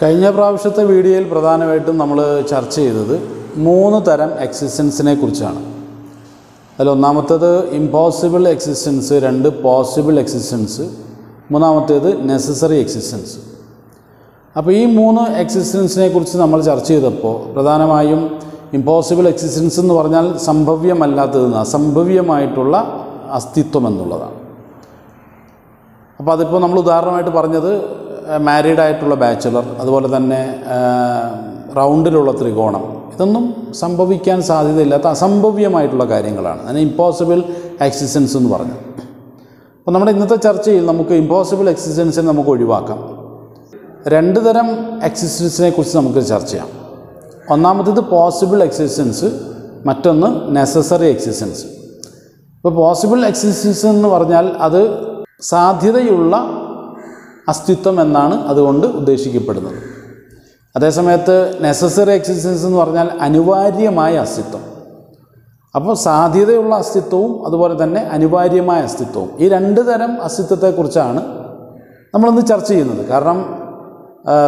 കഴിഞ്ഞ പ്രാവശ്യത്തെ വീഡിയോയിൽ പ്രധാനമായിട്ടും നമ്മൾ ചർച്ച ചെയ്തത് മൂന്ന് തരം എക്സിസ്റ്റൻസിനെ കുറിച്ചാണ്. അതിൽ ഒന്നാമത്തേത് ഇമ്പോസിബിൾ എക്സിസ്റ്റൻസ് രണ്ട് പോസിബിൾ എക്സിസ്റ്റൻസ് മൂന്നാമത്തേത് നെസസറി എക്സിസ്റ്റൻസ് അപ്പോൾ ഈ മൂന്ന് എക്സിസ്റ്റൻസിനെ കുറിച്ച് നമ്മൾ ചർച്ച ചെയ്തപ്പോൾ പ്രധാനമായും ഇമ്പോസിബിൾ എക്സിസ്റ്റൻസ് എന്ന് പറഞ്ഞാൽ സംഭവ്യമല്ലാത്തത് അസംഭവ്യമായിട്ടുള്ള അസ്തിത്വം എന്നുള്ളതാണ്. അപ്പോൾ അതിപ്പോൾ നമ്മൾ ഉദാഹരണമായിട്ട് പറഞ്ഞത് മാരീഡ് ആയിട്ടുള്ള ബാച്ചുലർ അതുപോലെ തന്നെ റൗണ്ടിലുള്ള ത്രികോണം. ഇതൊന്നും സംഭവിക്കാൻ സാധ്യതയില്ലാത്ത അസംഭവ്യമായിട്ടുള്ള കാര്യങ്ങളാണ്. അതിന് ഇമ്പോസിബിൾ എക്സിസ്റ്റൻസ് എന്ന് പറഞ്ഞു. അപ്പോൾ നമ്മുടെ ഇന്നത്തെ ചർച്ചയിൽ നമുക്ക് ഇമ്പോസിബിൾ എക്സിസ്റ്റൻസിനെ നമുക്ക് ഒഴിവാക്കാം. രണ്ട് തരം എക്സിസ്റ്റൻസിനെ കുറിച്ച് നമുക്ക് ചർച്ച ചെയ്യാം. ഒന്നാമത്തേത് പോസിബിൾ എക്സിസ്റ്റൻസ് മറ്റൊന്ന് നെസസറി എക്സിസ്റ്റൻസ് ഇപ്പോൾ പോസിബിൾ എക്സിസ്റ്റൻസ് എന്ന് പറഞ്ഞാൽ അത് സാധ്യതയുള്ള അസ്തിത്വം എന്നാണ് അതുകൊണ്ട് ഉദ്ദേശിക്കപ്പെടുന്നത്. അതേസമയത്ത് നെസസറി എക്സിസ്റ്റൻസ് എന്ന് പറഞ്ഞാൽ അനിവാര്യമായ അസ്തിത്വം. അപ്പോൾ സാധ്യതയുള്ള അസ്തിത്വവും അതുപോലെ തന്നെ അനിവാര്യമായ അസ്തിത്വവും ഈ രണ്ട് തരം അസ്തിത്വത്തെക്കുറിച്ചാണ് നമ്മളിന്ന് ചർച്ച ചെയ്യുന്നത്. കാരണം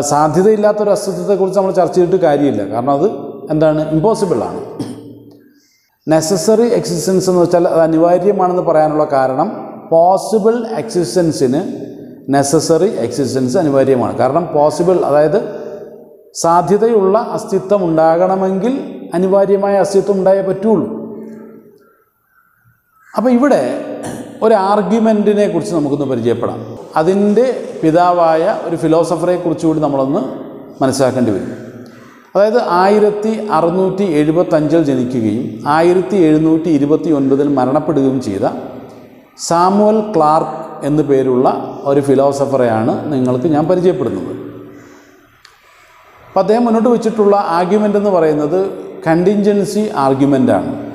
സാധ്യതയില്ലാത്തൊരു അസ്തിത്വത്തെക്കുറിച്ച് നമ്മൾ ചർച്ച ചെയ്തിട്ട് കാര്യമില്ല. കാരണം അത് എന്താണ്? ഇമ്പോസിബിളാണ് നെസസറി എക്സിസ്റ്റൻസ് എന്ന് വെച്ചാൽ അത് അനിവാര്യമാണെന്ന് പറയാനുള്ള കാരണം പോസിബിൾ എക്സിസ്റ്റൻസിന് നെസസറി എക്സിസ്റ്റൻസ് അനിവാര്യമാണ്. കാരണം പോസിബിൾ അതായത് സാധ്യതയുള്ള അസ്തിത്വം ഉണ്ടാകണമെങ്കിൽ അനിവാര്യമായ അസ്തിത്വം ഉണ്ടായേ പറ്റുള്ളൂ. അപ്പോൾ ഇവിടെ ഒരു ആർഗ്യുമെന്റിനെ കുറിച്ച് നമുക്കൊന്ന് പരിചയപ്പെടാം. അതിന്റെ പിതാവായ ഒരു ഫിലോസഫറെ കുറിച്ചുകൂടി നമ്മളൊന്ന് മനസ്സിലാക്കേണ്ടി വരും. അതായത് ആയിരത്തി അറുന്നൂറ്റി എഴുപത്തഞ്ചിൽ ജനിക്കുകയും ആയിരത്തി എഴുന്നൂറ്റി ഇരുപത്തി ഒൻപതിൽ മരണപ്പെടുകയും ചെയ്ത സാമുവൽ ക്ലാർക്ക് എന്നു പേരുള്ള ഒരു ഫിലോസഫറെയാണ് നിങ്ങൾക്ക് ഞാൻ പരിചയപ്പെടുന്നത്. അപ്പം അദ്ദേഹം മുന്നോട്ട് വെച്ചിട്ടുള്ള ആർഗ്യുമെന്റ് എന്ന് പറയുന്നത് കണ്ടിൻജൻസി ആർഗ്യുമെന്റാണ്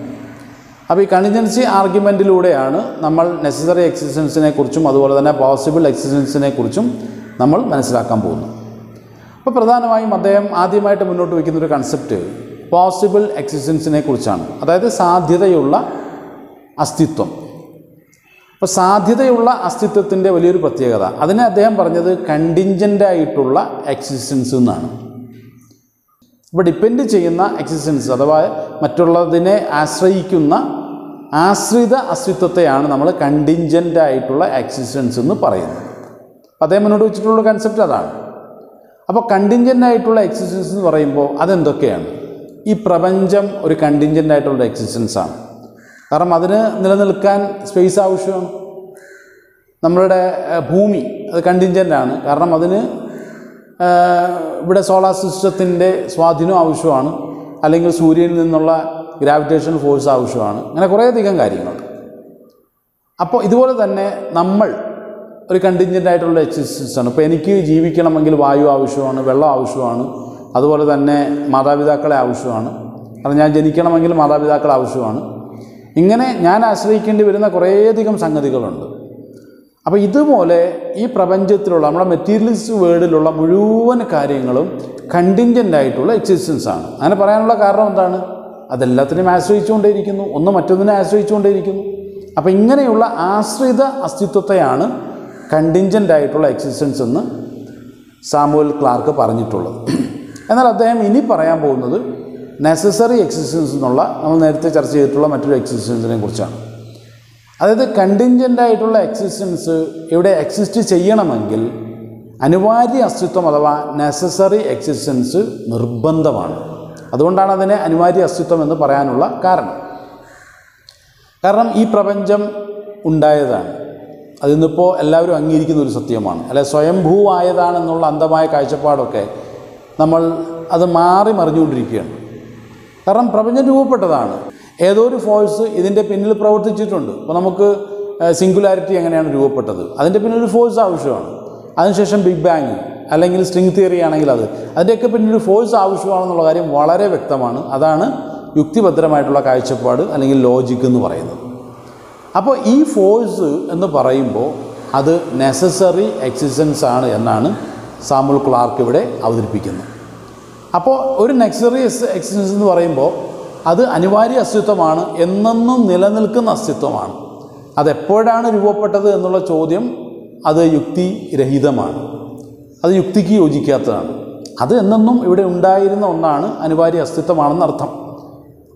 അപ്പോൾ ഈ കണ്ടിൻജൻസി ആർഗ്യുമെന്റിലൂടെയാണ് നമ്മൾ നെസസറി എക്സിസ്റ്റൻസിനെ കുറിച്ചും അതുപോലെ തന്നെ പോസിബിൾ എക്സിസ്റ്റൻസിനെ കുറിച്ചും നമ്മൾ മനസ്സിലാക്കാൻ പോകുന്നു അപ്പോൾ പ്രധാനമായും അദ്ദേഹം ആദ്യമായിട്ട് മുന്നോട്ട് വയ്ക്കുന്ന ഒരു കൺസെപ്റ്റ് പോസിബിൾ എക്സിസ്റ്റൻസിനെ കുറിച്ചാണ്. അതായത് സാധ്യതയുള്ള അസ്തിത്വം. അപ്പോൾ സാധ്യതയുള്ള അസ്തിത്വത്തിന്റെ വലിയൊരു പ്രത്യേകത. അതിനെ അദ്ദേഹം പറഞ്ഞത് കണ്ടിൻജന്റ് ആയിട്ടുള്ള എക്സിസ്റ്റൻസ് എന്നാണ്. ഇപ്പോൾ ഡിപ്പെൻഡ് ചെയ്യുന്ന എക്സിസ്റ്റൻസ് അഥവാ മറ്റുള്ളതിനെ ആശ്രയിക്കുന്ന ആശ്രിത അസ്തിത്വത്തെയാണ് നമ്മൾ കണ്ടിൻജന്റ് ആയിട്ടുള്ള എക്സിസ്റ്റൻസ് എന്ന് പറയുന്നത്. അദ്ദേഹം മുന്നോട്ട് വെച്ചിട്ടുള്ള കൺസെപ്റ്റ് അതാണ്. അപ്പോൾ കണ്ടിൻജന്റ് ആയിട്ടുള്ള എക്സിസ്റ്റൻസ് എന്ന് പറയുമ്പോൾ അതെന്തൊക്കെയാണ്? ഈ പ്രപഞ്ചം ഒരു കണ്ടിൻജന്റ് ആയിട്ടുള്ള ആണ്. കാരണം അതിന് നിലനിൽക്കാൻ സ്പേസ് ആവശ്യമാണ് നമ്മളുടെ ഭൂമി അത് കണ്ടിൻജന്റാണ് കാരണം അതിന് ഇവിടെ സോളാർ സിസ്റ്റത്തിന്റെ സ്വാധീനം ആവശ്യമാണ്. അല്ലെങ്കിൽ സൂര്യനിൽ നിന്നുള്ള ഗ്രാവിറ്റേഷൻ ഫോഴ്സ് ആവശ്യമാണ്. അങ്ങനെ കുറേയധികം കാര്യങ്ങളുണ്ട്. അപ്പോൾ ഇതുപോലെ തന്നെ നമ്മൾ ഒരു കണ്ടിൻജന്റ് ആയിട്ടുള്ള എക്സിസ്റ്റൻസ് ആണ്. ഇപ്പോൾ എനിക്ക് ജീവിക്കണമെങ്കിൽ വായു ആവശ്യമാണ് വെള്ളം ആവശ്യമാണ്. അതുപോലെ തന്നെ മാതാപിതാക്കളെ ആവശ്യമാണ്. കാരണം ഞാൻ ജനിക്കണമെങ്കിൽ മാതാപിതാക്കൾ ആവശ്യമാണ്. ഇങ്ങനെ ഞാൻ ആശ്രയിക്കേണ്ടി വരുന്ന കുറേയധികം സംഗതികളുണ്ട്. അപ്പോൾ ഇതുപോലെ ഈ പ്രപഞ്ചത്തിലുള്ള നമ്മുടെ മെറ്റീരിയലിസ്റ്റ് വേൾഡിലുള്ള മുഴുവൻ കാര്യങ്ങളും കണ്ടിന്റന്റ് ആയിട്ടുള്ള എക്സിസ്റ്റൻസ് ആണ്. അങ്ങനെ പറയാനുള്ള കാരണം എന്താണ്? അതെല്ലാത്തിനെയും ആശ്രയിച്ചുകൊണ്ടേയിരിക്കുന്നു ഒന്ന് മറ്റൊന്നിനെ ആശ്രയിച്ചുകൊണ്ടേയിരിക്കുന്നു. അപ്പോൾ ഇങ്ങനെയുള്ള ആശ്രിത അസ്തിത്വത്തെയാണ് കണ്ടിന്റന്റ് ആയിട്ടുള്ള എക്സിസ്റ്റൻസ് എന്ന് സാമുവൽ ക്ലാർക്ക് പറഞ്ഞിട്ടുള്ളത്. എന്നാൽ അദ്ദേഹം ഇനി പറയാൻ പോകുന്നത് നെസസറി എക്സിസ്റ്റൻസ് എന്നുള്ള നമ്മൾ നേരത്തെ ചർച്ച ചെയ്തിട്ടുള്ള മറ്റൊരു എക്സിസ്റ്റൻസിനെ കുറിച്ചാണ്. അതായത് കണ്ടിൻജന്റ് ആയിട്ടുള്ള എക്സിസ്റ്റൻസ് ഇവിടെ എക്സിസ്റ്റ് ചെയ്യണമെങ്കിൽ അനിവാര്യ അസ്തിത്വം അഥവാ നെസസറി എക്സിസ്റ്റൻസ് നിർബന്ധമാണ്. അതുകൊണ്ടാണ് അതിനെ അനിവാര്യ അസ്തിത്വം എന്ന് പറയാനുള്ള കാരണം. കാരണം ഈ പ്രപഞ്ചം ഉണ്ടായതാണ്. അതിന്നിപ്പോൾ എല്ലാവരും അംഗീകരിക്കുന്ന ഒരു സത്യമാണ്. അല്ലെ സ്വയംഭൂവായതാണെന്നുള്ള അന്ധമായ കാഴ്ചപ്പാടൊക്കെ നമ്മൾ അത് മാറി മറിഞ്ഞുകൊണ്ടിരിക്കുകയാണ്. കാരണം പ്രപഞ്ചം രൂപപ്പെട്ടതാണ്. ഏതോ ഒരു ഫോഴ്സ് ഇതിന്റെ പിന്നിൽ പ്രവർത്തിച്ചിട്ടുണ്ട്. അപ്പോൾ നമുക്ക് സിംഗുലാരിറ്റി എങ്ങനെയാണ് രൂപപ്പെട്ടത്? അതിന്റെ പിന്നിൽ ഒരു ഫോഴ്സ് ആവശ്യമാണ്. അതിനുശേഷം ബിഗ് ബാങ് അല്ലെങ്കിൽ സ്ട്രിങ് തിയറി ആണെങ്കിൽ അത്. അതിന്റെയൊക്കെ പിന്നിൽ ഒരു ഫോഴ്സ് ആവശ്യമാണെന്നുള്ള കാര്യം വളരെ വ്യക്തമാണ്. അതാണ് യുക്തിഭദ്രമായിട്ടുള്ള കാഴ്ചപ്പാട് അല്ലെങ്കിൽ ലോജിക്ക് എന്ന് പറയുന്നത്. അപ്പോൾ ഈ ഫോഴ്സ് എന്ന് പറയുമ്പോൾ അത് നെസസറി എക്സിസ്റ്റൻസ് ആണ് എന്നാണ് സാമുൽ ക്ലാർക്ക് ഇവിടെ അവതരിപ്പിക്കുന്നത്. അപ്പോൾ ഒരു നെക്സറി എക്സിസ്റ്റൻസ് എന്ന് പറയുമ്പോൾ അത് അനിവാര്യ അസ്തിത്വമാണ് എന്നെന്നും നിലനിൽക്കുന്ന അസ്തിത്വമാണ്. അതെപ്പോഴാണ് രൂപപ്പെട്ടത് എന്നുള്ള ചോദ്യം അത് യുക്തിരഹിതമാണ്. അത് യുക്തിക്ക് യോജിക്കാത്തതാണ്. അത് എന്നെന്നും ഇവിടെ ഉണ്ടായിരുന്ന ഒന്നാണ് അനിവാര്യ അസ്തിത്വമാണെന്നർത്ഥം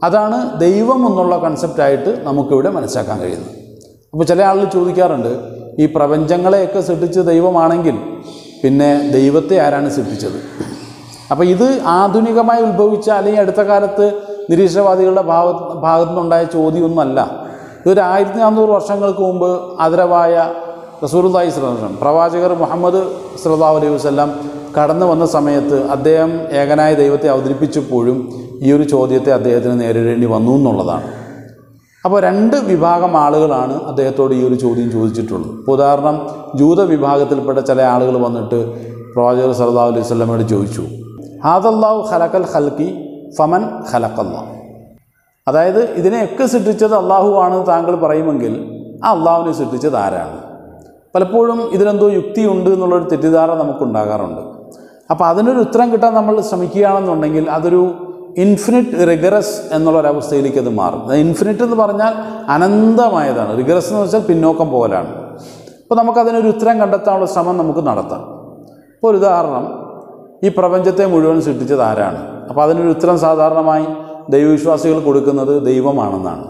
അതാണ് ദൈവം എന്നുള്ള കൺസെപ്റ്റായിട്ട് നമുക്കിവിടെ മനസ്സിലാക്കാൻ കഴിയുന്നത്. അപ്പോൾ ചില ആളുകൾ ചോദിക്കാറുണ്ട് ഈ പ്രപഞ്ചങ്ങളെയൊക്കെ സൃഷ്ടിച്ച് ദൈവമാണെങ്കിൽ പിന്നെ ദൈവത്തെ ആരാണ് സൃഷ്ടിച്ചത്? അപ്പോൾ ഇത് ആധുനികമായി ഉത്ഭവിച്ച അല്ലെങ്കിൽ അടുത്ത കാലത്ത് നിരീശ്വരവാദികളുടെ ഭാഗ ഭാഗത്തു നിന്നുണ്ടായ ചോദ്യമൊന്നുമല്ല. ഇതൊരു ആയിരത്തി നാനൂറ് വർഷങ്ങൾക്ക് മുമ്പ് ആദരവായ റസൂറുല്ലാഹി ശ്രദ്ധം പ്രവാചകർ മുഹമ്മദ് സല്ലാ അലൈഹി വസ്ലാം കടന്നു വന്ന സമയത്ത് അദ്ദേഹം ഏകനായ ദൈവത്തെ അവതരിപ്പിച്ചപ്പോഴും ഈ ഒരു ചോദ്യത്തെ അദ്ദേഹത്തിന് നേരിടേണ്ടി വന്നു എന്നുള്ളതാണ്. അപ്പോൾ രണ്ട് വിഭാഗം ആളുകളാണ് അദ്ദേഹത്തോട് ഈ ഒരു ചോദ്യം ചോദിച്ചിട്ടുള്ളത്. ഉദാഹരണം ജൂത വിഭാഗത്തിൽപ്പെട്ട ചില ആളുകൾ വന്നിട്ട് പ്രവാചകർ സല്ലാ അലൈഹി സ്വലമയോട് ചോദിച്ചു ഹാദല്ലാഹു ഖലഖൽ ഖൽക്കി ഫമൻ ഖലഖല്ലാ അതായത് ഇതിനെയൊക്കെ സൃഷ്ടിച്ചത് അള്ളാഹു ആണെന്ന് താങ്കൾ പറയുമെങ്കിൽ ആ അള്ളാഹുവിനെ സൃഷ്ടിച്ചത് ആരാണ്? പലപ്പോഴും ഇതിലെന്തോ യുക്തിയുണ്ട് എന്നുള്ളൊരു തെറ്റിദ്ധാരണ നമുക്കുണ്ടാകാറുണ്ട്. അപ്പോൾ അതിനൊരു ഉത്തരം കിട്ടാൻ നമ്മൾ ശ്രമിക്കുകയാണെന്നുണ്ടെങ്കിൽ അതൊരു ഇൻഫിനിറ്റ് റിഗറസ് എന്നുള്ളൊരവസ്ഥയിലേക്ക് അത് മാറും. ഇൻഫിനിറ്റ് എന്ന് പറഞ്ഞാൽ അനന്തമായതാണ്. റിഗറസ് എന്ന് വെച്ചാൽ പിന്നോക്കം പോലാണ്. അപ്പോൾ നമുക്കതിനൊരു ഉത്തരം കണ്ടെത്താനുള്ള ശ്രമം നമുക്ക് നടത്താം. ഇപ്പോൾ ഒരു ഉദാഹരണം ഈ പ്രപഞ്ചത്തെ മുഴുവൻ സൃഷ്ടിച്ചത് ആരാണ്? അപ്പോൾ അതിനൊരു ഉത്തരം സാധാരണമായി ദൈവവിശ്വാസികൾ കൊടുക്കുന്നത് ദൈവമാണെന്നാണ്.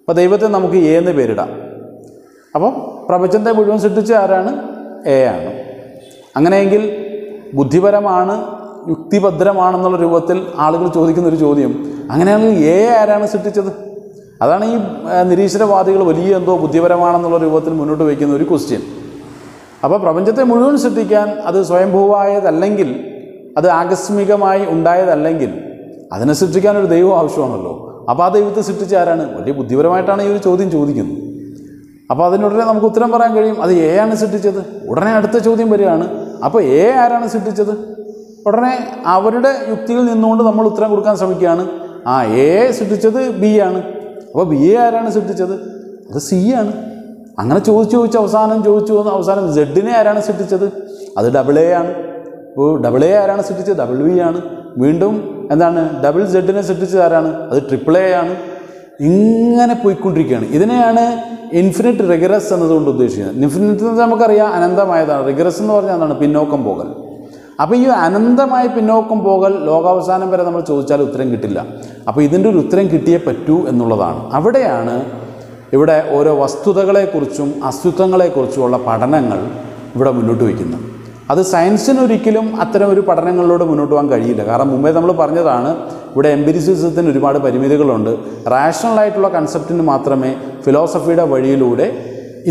അപ്പോൾ ദൈവത്തെ നമുക്ക് എ എന്ന് പേരിടാം. അപ്പോൾ പ്രപഞ്ചത്തെ മുഴുവൻ സൃഷ്ടിച്ച ആരാണ്? എ ആണ്. അങ്ങനെയെങ്കിൽ ബുദ്ധിപരമാണ് യുക്തിഭദ്രമാണെന്നുള്ള രൂപത്തിൽ ആളുകൾ ചോദിക്കുന്ന ഒരു ചോദ്യം അങ്ങനെയാണെങ്കിൽ എ ആരാണ് സൃഷ്ടിച്ചത്? അതാണ് ഈ നിരീശ്വരവാദികൾ വലിയ എന്തോ ബുദ്ധിപരമാണെന്നുള്ള രൂപത്തിൽ മുന്നോട്ട് വയ്ക്കുന്ന ഒരു ക്വസ്റ്റ്യൻ അപ്പോൾ പ്രപഞ്ചത്തെ മുഴുവൻ സൃഷ്ടിക്കാൻ അത് സ്വയംഭൂവായതല്ലെങ്കിൽ അത് ആകസ്മികമായി ഉണ്ടായതല്ലെങ്കിൽ അതിനെ സൃഷ്ടിക്കാൻ ഒരു ദൈവം ആവശ്യമാണല്ലോ. അപ്പോൾ ആ ദൈവത്തെ സൃഷ്ടിച്ച ആരാണ്? വലിയ ബുദ്ധിപരമായിട്ടാണ് ഈ ഒരു ചോദ്യം ചോദിക്കുന്നത്. അപ്പോൾ അതിനുടനെ നമുക്ക് ഉത്തരം പറയാൻ കഴിയും. അത് എ ആണ് സൃഷ്ടിച്ചത്. ഉടനെ അടുത്ത ചോദ്യം വരികയാണ്. അപ്പോൾ എ ആരാണ് സൃഷ്ടിച്ചത്? ഉടനെ അവരുടെ യുക്തിയിൽ നിന്നുകൊണ്ട് നമ്മൾ ഉത്തരം കൊടുക്കാൻ ശ്രമിക്കുകയാണ്. ആ എ സൃഷ്ടിച്ചത് ബി ആണ്. അപ്പോൾ ബി എ ആരാണ് സൃഷ്ടിച്ചത്? അത് സി ആണ്. അങ്ങനെ ചോദിച്ചു ചോദിച്ച് അവസാനം ചോദിച്ചു അവസാനം സെഡിനെ ആരാണ് സൃഷ്ടിച്ചത്? അത് ഡബിൾ എ ആണ്. അപ്പോൾ ഡബിൾ എ ആരാണ് സൃഷ്ടിച്ചത്? ഡബിൾ വി ആണ്. വീണ്ടും എന്താണ്? ഡബിൾ സെഡിനെ സൃഷ്ടിച്ചത് ആരാണ്? അത് ട്രിപ്പിൾ എ ആണ്. ഇങ്ങനെ പോയിക്കൊണ്ടിരിക്കുകയാണ്. ഇതിനെയാണ് ഇൻഫിനിറ്റ് റിഗറസ് എന്നതുകൊണ്ട് ഉദ്ദേശിക്കുന്നത്. ഇൻഫിനിറ്റ് എന്ന് നമുക്കറിയാം അനന്തമായതാണ്. റിഗറസ് എന്ന് പറഞ്ഞാൽ എന്താണ്? പിന്നോക്കം പോകൽ. അപ്പോൾ ഈ അനന്തമായ പിന്നോക്കം പോകൽ ലോകാവസാനം വരെ നമ്മൾ ചോദിച്ചാൽ ഉത്തരം കിട്ടില്ല. അപ്പോൾ ഇതിന്റെ ഒരു ഉത്തരം കിട്ടിയേ പറ്റൂ എന്നുള്ളതാണ്. അവിടെയാണ് ഇവിടെ ഓരോ വസ്തുതകളെക്കുറിച്ചും അസ്തിത്വങ്ങളെക്കുറിച്ചുമുള്ള പഠനങ്ങൾ ഇവിടെ മുന്നോട്ട് വയ്ക്കുന്നത്. അത് സയൻസിനൊരിക്കലും അത്തരം ഒരു പഠനങ്ങളിലൂടെ മുന്നോട്ട് പോകാൻ കഴിയില്ല. കാരണം മുമ്പേ നമ്മൾ പറഞ്ഞതാണ് ഇവിടെ എംപിരിസിസത്തിന് ഒരുപാട് പരിമിതികളുണ്ട്. റാഷണൽ ആയിട്ടുള്ള കൺസെപ്റ്റിന് മാത്രമേ ഫിലോസഫിയുടെ വഴിയിലൂടെ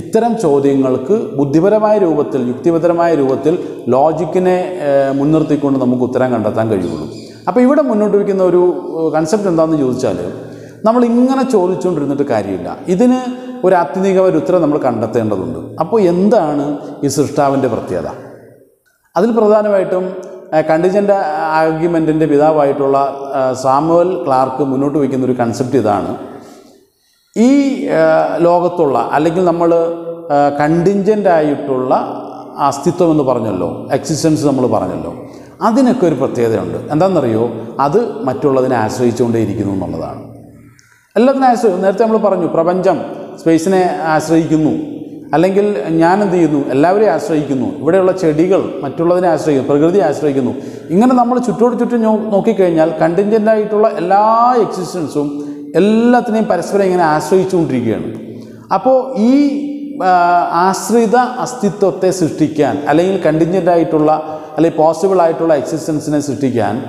ഇത്തരം ചോദ്യങ്ങൾക്ക് ബുദ്ധിപരമായ രൂപത്തിൽ യുക്തിപരമായ രൂപത്തിൽ ലോജിക്കിനെ മുൻനിർത്തിക്കൊണ്ട് നമുക്ക് ഉത്തരം കണ്ടെത്താൻ കഴിയുള്ളൂ. അപ്പോൾ ഇവിടെ മുന്നോട്ട് വയ്ക്കുന്ന ഒരു കൺസെപ്റ്റ് എന്താണെന്ന് ചോദിച്ചാൽ നമ്മൾ ഇങ്ങനെ ചോദിച്ചുകൊണ്ടിരുന്നിട്ട് കാര്യമില്ല. ഇതിന് ഒരു ആത്യന്തികമായ ഒരു ഉത്തരം നമ്മൾ കണ്ടെത്തേണ്ടതുണ്ട്. അപ്പോൾ എന്താണ് ഈ സൃഷ്ടാവിന്റെ പ്രത്യേകത? അതിൽ പ്രധാനമായിട്ടും കണ്ടിജന്റ് ആർഗ്യുമെന്റിന്റെ പിതാവായിട്ടുള്ള സാമുവൽ ക്ലാർക്ക് മുന്നോട്ട് വയ്ക്കുന്ന ഒരു കൺസെപ്റ്റ് ഇതാണ്. ഈ ലോകത്തുള്ള അല്ലെങ്കിൽ നമ്മൾ കണ്ടിഞ്ചന്റ് ആയിട്ടുള്ള അസ്തിത്വം എന്ന് പറഞ്ഞല്ലോ എക്സിസ്റ്റൻസ് നമ്മൾ പറഞ്ഞല്ലോ അതിനൊക്കെ ഒരു പ്രത്യേകതയുണ്ട്. എന്താണെന്നറിയോ? അത് മറ്റുള്ളതിനെ ആശ്രയിച്ചുകൊണ്ടേ ഇരിക്കുന്നു എന്നുള്ളതാണ്. എല്ലാത്തിനും ആശ്രയിച്ചു നേരത്തെ നമ്മൾ പറഞ്ഞു പ്രപഞ്ചം സ്പേസിനെ ആശ്രയിക്കുന്നു. അല്ലെങ്കിൽ ഞാൻ എന്ത് ചെയ്യുന്നു? എല്ലാവരെയും ആശ്രയിക്കുന്നു. ഇവിടെയുള്ള ചെടികൾ മറ്റുള്ളതിനെ ആശ്രയിക്കുന്നു. പ്രകൃതിയെ ആശ്രയിക്കുന്നു. ഇങ്ങനെ നമ്മൾ ചുറ്റോട് ചുറ്റും നോക്കിക്കഴിഞ്ഞാൽ കണ്ടിൻജന്റ് ആയിട്ടുള്ള എല്ലാ എക്സിസ്റ്റൻസും എല്ലാത്തിനെയും പരസ്പരം ഇങ്ങനെ ആശ്രയിച്ചുകൊണ്ടിരിക്കുകയാണ്. അപ്പോൾ ഈ ആശ്രിത അസ്തിത്വത്തെ സൃഷ്ടിക്കാൻ അല്ലെങ്കിൽ കണ്ടിൻജന്റ് ആയിട്ടുള്ള അല്ലെങ്കിൽ പോസിബിൾ ആയിട്ടുള്ള എക്സിസ്റ്റൻസിനെ സൃഷ്ടിക്കാൻ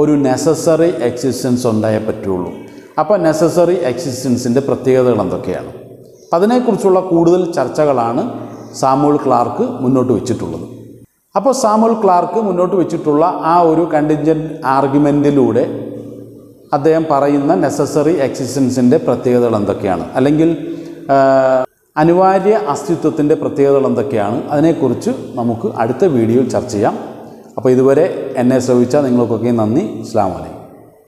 ഒരു നെസസറി എക്സിസ്റ്റൻസ് ഉണ്ടായേ പറ്റുള്ളൂ. അപ്പോൾ നെസസറി എക്സിസ്റ്റൻസിന്റെ പ്രത്യേകതകൾ എന്തൊക്കെയാണ്? അതിനെക്കുറിച്ചുള്ള കൂടുതൽ ചർച്ചകളാണ് സാമുവൽ ക്ലാർക്ക് മുന്നോട്ട് വെച്ചിട്ടുള്ളത്. അപ്പോൾ സാമുവൽ ക്ലാർക്ക് മുന്നോട്ട് വെച്ചിട്ടുള്ള ആ ഒരു കണ്ടിൻജന്റ് ആർഗ്യുമെന്റിലൂടെ അദ്ദേഹം പറയുന്ന നെസസറി എക്സിസ്റ്റൻസിന്റെ പ്രത്യേകതകൾ എന്തൊക്കെയാണ്? അല്ലെങ്കിൽ അനിവാര്യ അസ്തിത്വത്തിന്റെ പ്രത്യേകതകൾ എന്തൊക്കെയാണ്? അതിനെക്കുറിച്ച് നമുക്ക് അടുത്ത വീഡിയോയിൽ ചർച്ച ചെയ്യാം. അപ്പോൾ ഇതുവരെ എന്നെ ശ്രവിച്ച നിങ്ങൾക്കൊക്കെ നന്ദി. അസ്സാം വലൈക്കും